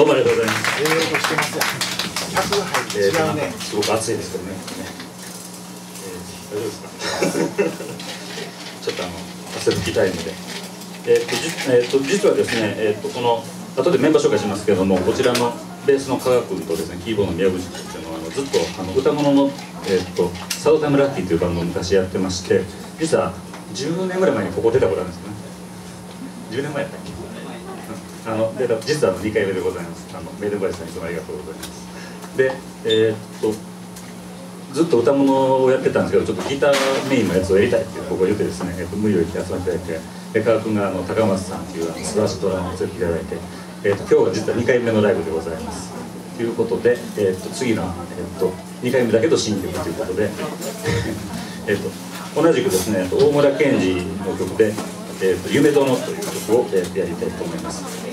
どうもありがとうございますええとしてますやん客が入って違えーうねすごく暑いですけどね。えー大丈夫ですか？ちょっとあの汗拭きたいので。えーっとじえーっと実はですね、えーっとこの後でメンバー紹介しますけども、こちらのベースの加賀君とですね、キーボードの宮口君っていうのはあのずっとあの歌物のえーっとサウタイムラッキーというバンドを昔やってまして、実は10年ぐらい前にここ出たことあるんですよね。10年前やったっけ？あので実は2回目でございます。あのメールバイスさんいつもありがとうございます。で、えーっとずっと歌物をやってたんですけど、ちょっとギターメインのやつをやりたいってここ言ってですね、えっと無理を言って集まっていただいて、で川君があの高松さんっていうあの素晴らしいドラマを連れていただいて、えっと今日は実は2回目のライブでございます。ということで、えっと次の、えっと2回目だけど新曲ということで、えっと同じくですね、大村健二の曲で、えっと夢殿という曲を、えやりたいと思います。